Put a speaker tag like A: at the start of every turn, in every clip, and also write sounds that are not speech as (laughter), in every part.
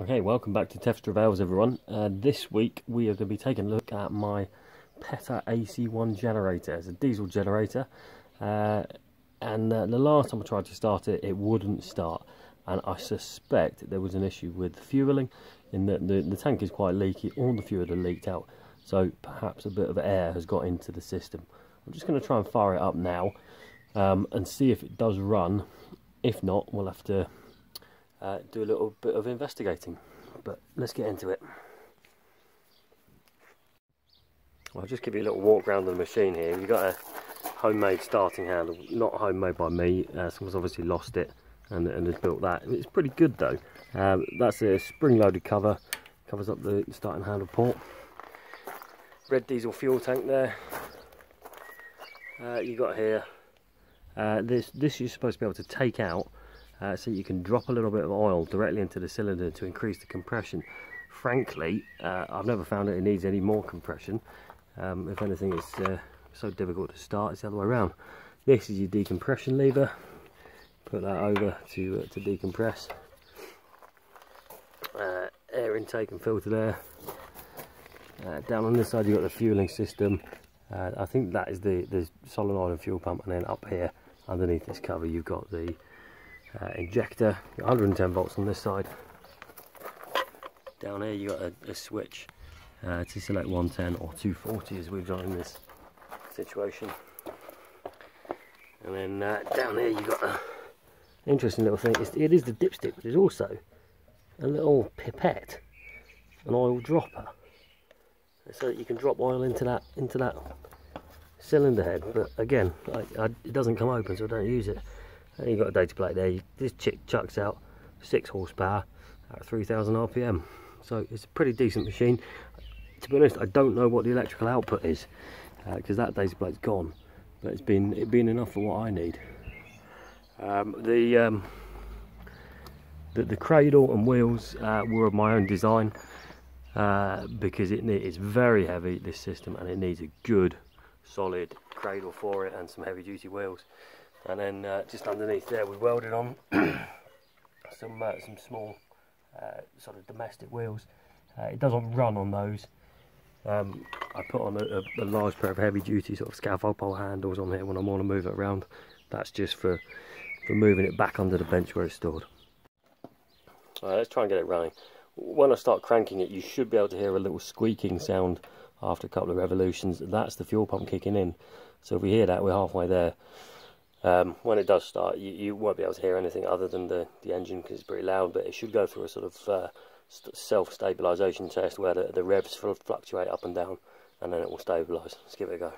A: Okay, welcome back to Tef's Travails everyone. Uh, this week we are going to be taking a look at my Petter AC1 generator. It's a diesel generator uh, and uh, the last time I tried to start it, it wouldn't start and I suspect there was an issue with fueling in that the, the tank is quite leaky, all the fuel had leaked out so perhaps a bit of air has got into the system. I'm just going to try and fire it up now um, and see if it does run. If not, we'll have to uh, do a little bit of investigating. But let's get into it. I'll just give you a little walk around the machine here. You've got a homemade starting handle, not homemade by me. Uh, someone's obviously lost it and, and has built that. It's pretty good though. Um, that's a spring-loaded cover, covers up the starting handle port. Red diesel fuel tank there. Uh, you got here. Uh, this this you're supposed to be able to take out uh, so you can drop a little bit of oil directly into the cylinder to increase the compression. Frankly, uh, I've never found that it needs any more compression. Um, if anything, it's uh, so difficult to start, it's the other way around. This is your decompression lever. Put that over to, uh, to decompress. Uh, air intake and filter there. Uh, down on this side you've got the fueling system. I think that is the, the solenoid and fuel pump and then up here underneath this cover you've got the uh, injector 110 volts on this side. Down here you got a, a switch uh, to select 110 or 240 as we've done in this situation. And then uh, down here you got a interesting little thing. It's, it is the dipstick but there's also a little pipette an oil dropper. So that you can drop oil into that into that cylinder head but again I, I, it doesn't come open so I don't use it and you've got a data plate there. This chick chucks out 6 horsepower at 3000 rpm so it's a pretty decent machine. To be honest I don't know what the electrical output is because uh, that data plate's gone. But it's been it been enough for what I need. Um, the, um, the, the cradle and wheels uh, were of my own design uh, because it it's very heavy this system and it needs a good solid cradle for it and some heavy duty wheels and then uh, just underneath there we welded on (clears throat) some uh, some small uh, sort of domestic wheels. Uh, it doesn't run on those. Um, I put on a, a, a, large pair of heavy duty sort of scaffold pole handles on here when I want to move it around. That's just for for moving it back under the bench where it's stored. Alright, let's try and get it running. When I start cranking it you should be able to hear a little squeaking sound after a couple of revolutions. That's the fuel pump kicking in. So if we hear that we're halfway there um, when it does start, you, you, won't be able to hear anything other than the, the engine because it's pretty loud, but it should go through a sort of uh, self-stabilisation test where the, the revs fluctuate up and down and then it will stabilise. Let's give it a go.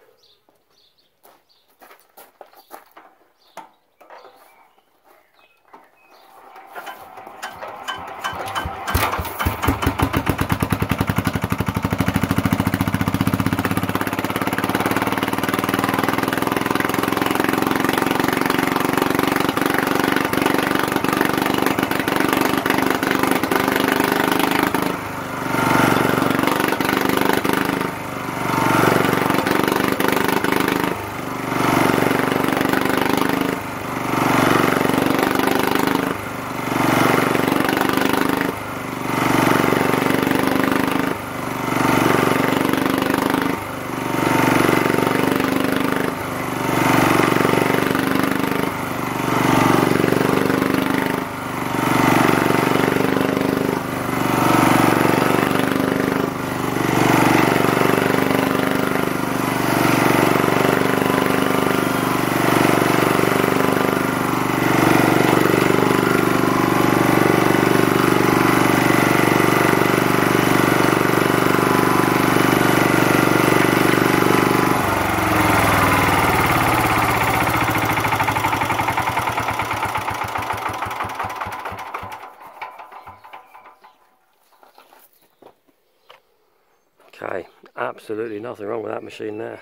A: Okay, absolutely nothing wrong with that machine there.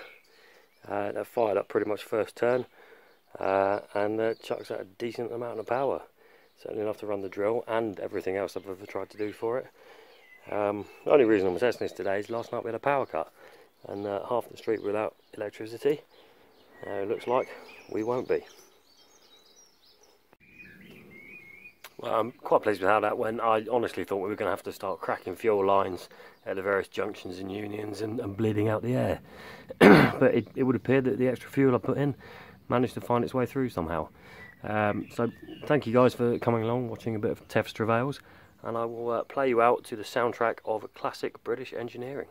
A: Uh, that fired up pretty much first turn uh, and uh, chucks out a decent amount of power. Certainly enough to run the drill and everything else I've ever tried to do for it. Um, the only reason I'm testing this today is last night we had a power cut and uh, half the street without electricity. Uh, it looks like we won't be. Well, I'm quite pleased with how that went. I honestly thought we were going to have to start cracking fuel lines at the various junctions and unions and, and bleeding out the air. (coughs) but it, it, would appear that the extra fuel I put in managed to find its way through somehow. Um, so thank you guys for coming along, watching a bit of Tef's Travails, and I will uh, play you out to the soundtrack of classic British engineering.